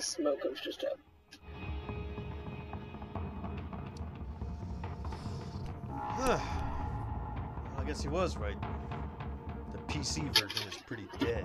of smoke comes just up. well, I guess he was right. The PC version is pretty dead.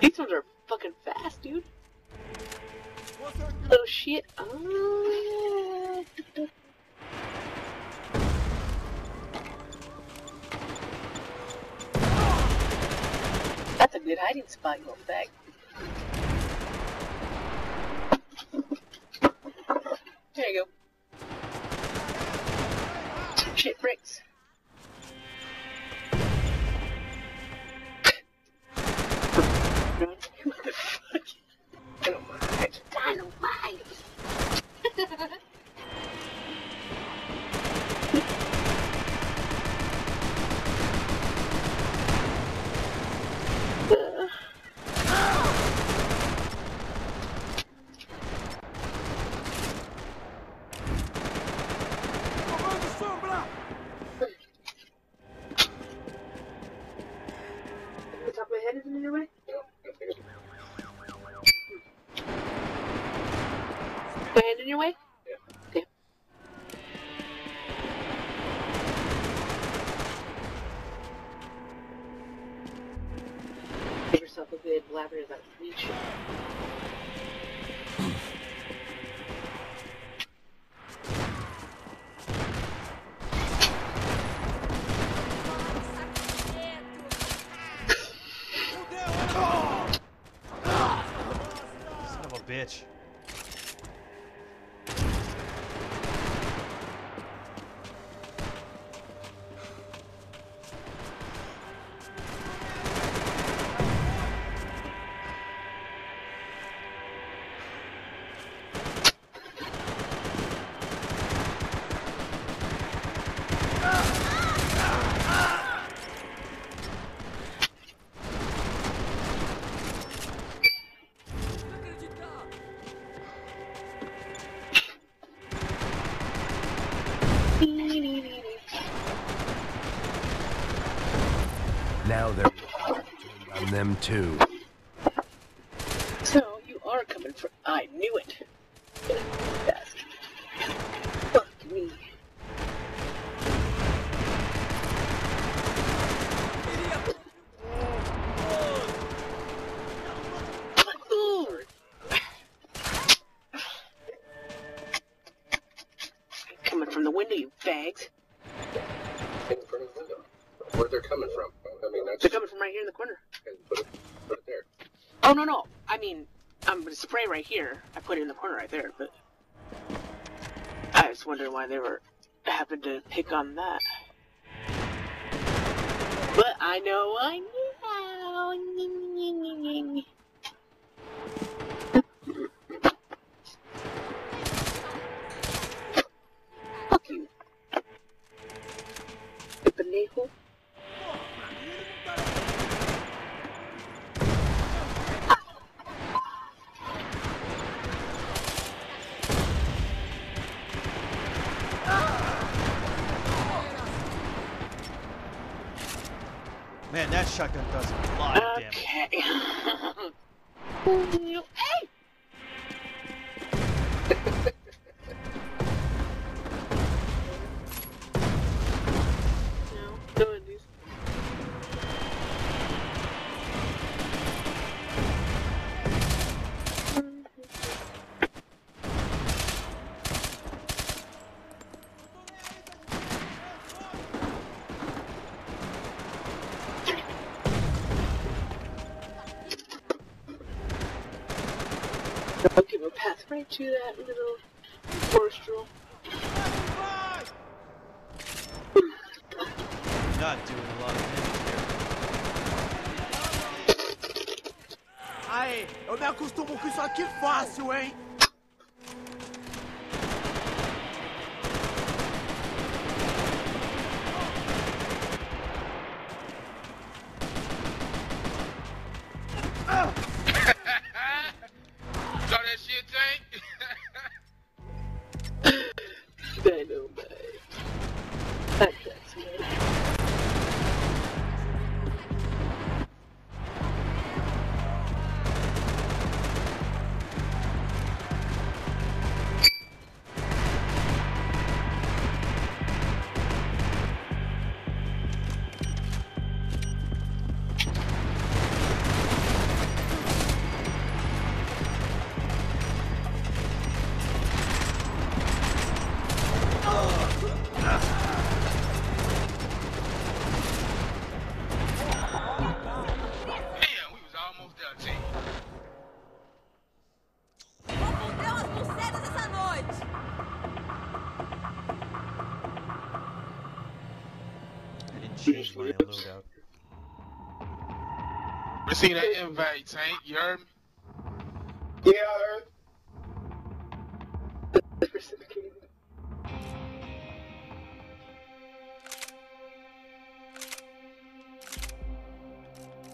These ones are fucking fast, dude. Oh shit. Oh, yeah. That's a good hiding spot, you fag. There you go. Shit bricks. Dynamite. Dynamite. A good blabber about sweet on them too. So, you are coming for. I knew it. Bastard. Fuck me. Ooh. Coming from the window, you fags. in front of the window. Where they're coming from. I mean, that's They're coming from right here in the corner. and put it, put it there. Oh no no! I mean, um, I'm gonna spray right here. I put it in the corner right there, but I was wondering why they were happened to pick on that. But I know I know. Fuck you. Pendejo. Man, that shotgun does a lot of damage. right to that little forestal. Not doing a lot of damage there. Aí, eu me acostumo com isso aqui fácil, hein? My loadout. Receive that invite, Tank. You heard me? Yeah, I heard. Reciprocated.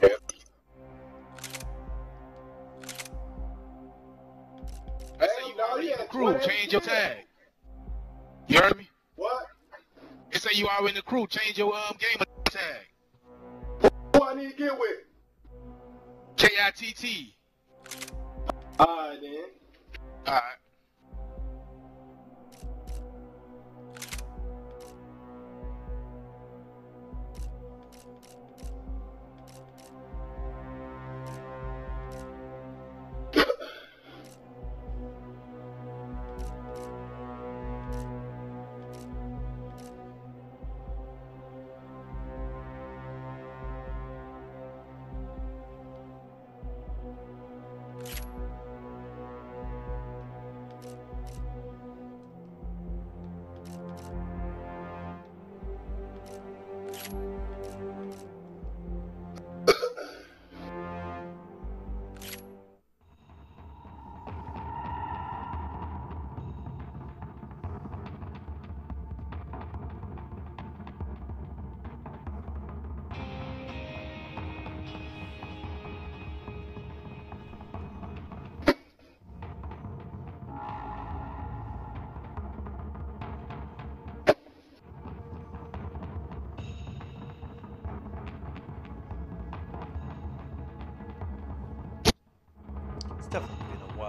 Yeah. Hey, no, yeah. Crew, change your tag. You heard me? What? It say you are in the crew. Change your um gamer get with? K I T T. Alright then. Alright. It's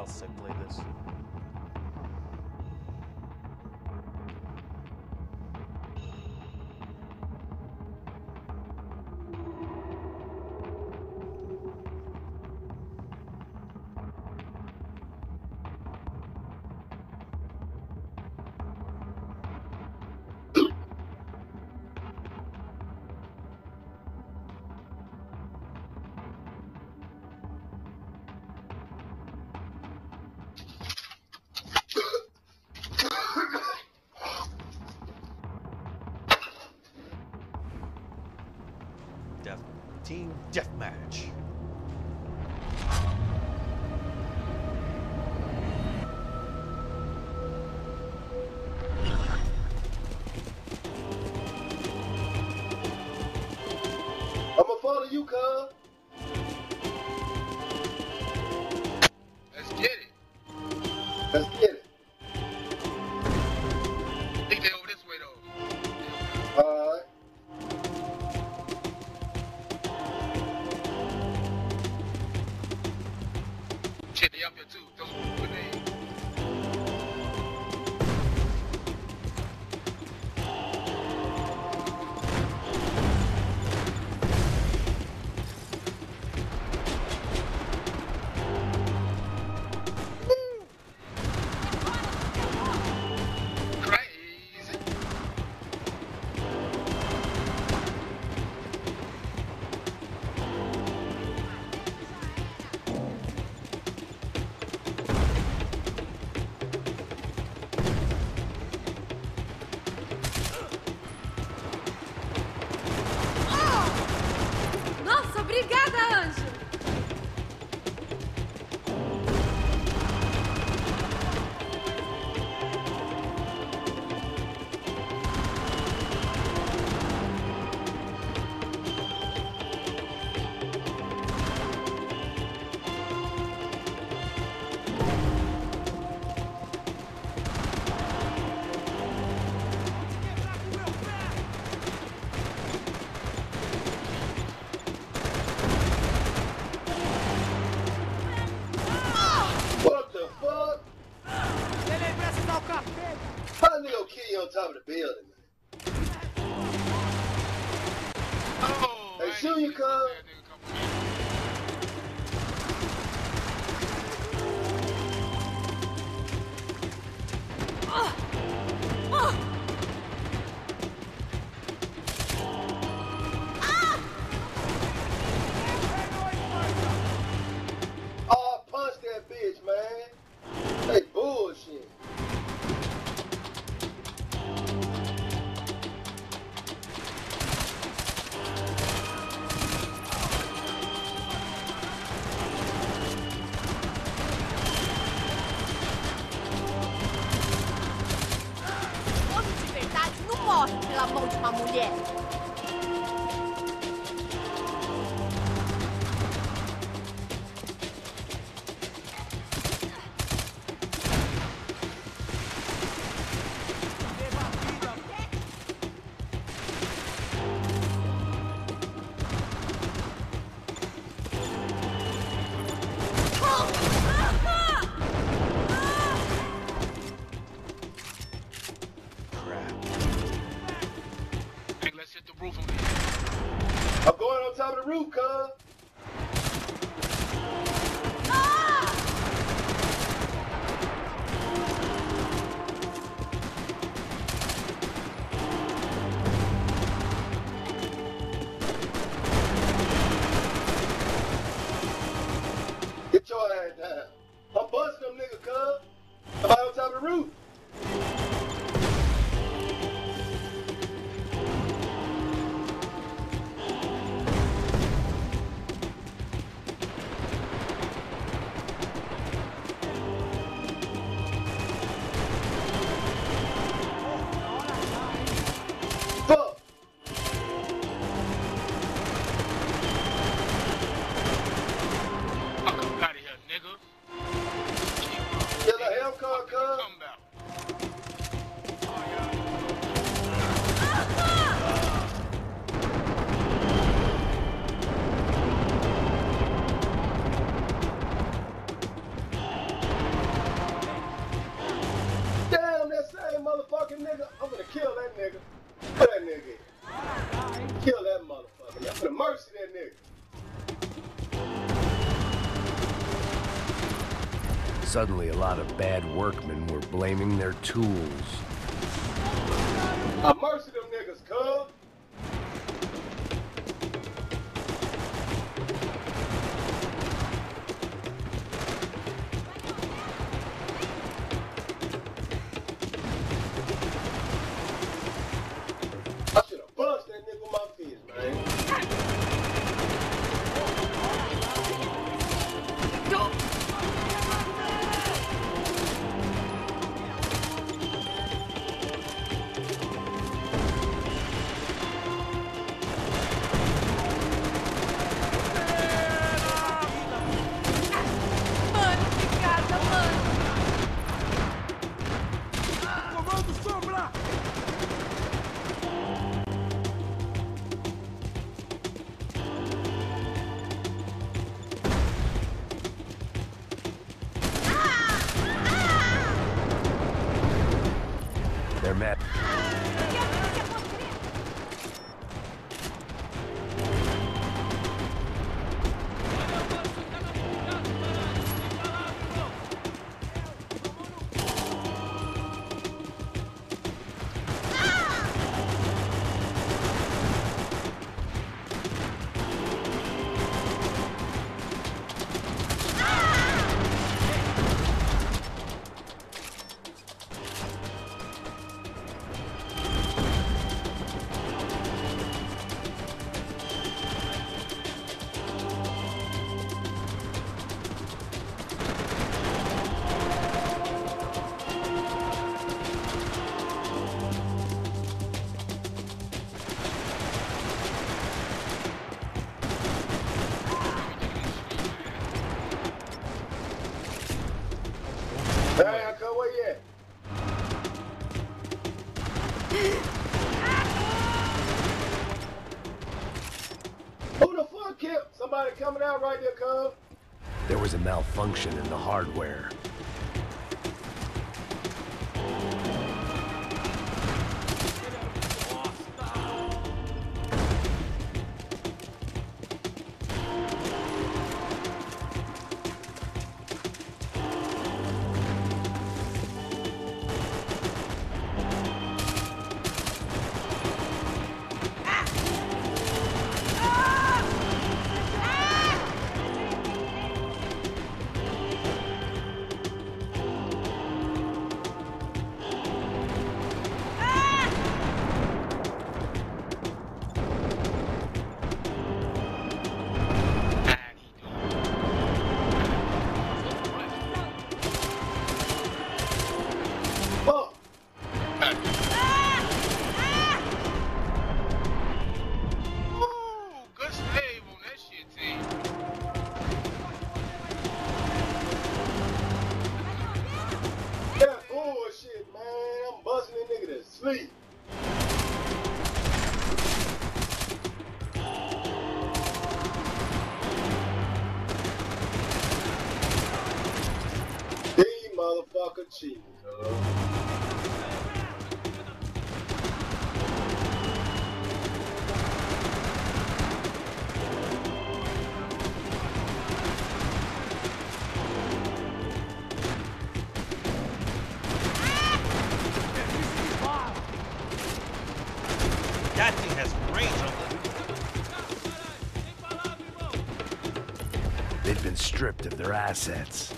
definitely been a while since I played this. Deathmatch. robbing the building, man. Oh, hey, soon you come. uma mulher. I'm going on top of the roof, cuz. Motherfucking nigga. I'm gonna kill that nigga. Kill that nigga. Kill that motherfucker. I'm gonna mercy that nigga. Suddenly, a lot of bad workmen were blaming their tools. I mercy them niggas, cuz. They're mad. motherfucker That thing has on. They've been stripped of their assets.